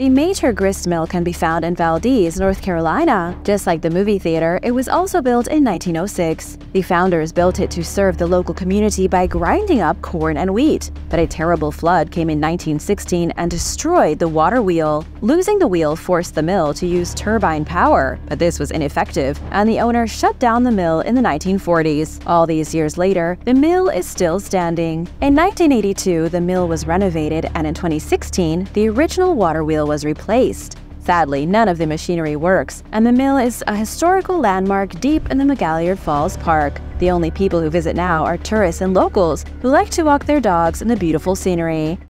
The Meytre grist mill can be found in Valdese, North Carolina. Just like the movie theater, it was also built in 1906. The founders built it to serve the local community by grinding up corn and wheat. But a terrible flood came in 1916 and destroyed the water wheel. Losing the wheel forced the mill to use turbine power, but this was ineffective, and the owner shut down the mill in the 1940s. All these years later, the mill is still standing. In 1982, the mill was renovated, and in 2016, the original water wheel was replaced. Sadly, none of the machinery works, and the mill is a historical landmark deep in the McGalliard Falls Park. The only people who visit now are tourists and locals who like to walk their dogs in the beautiful scenery.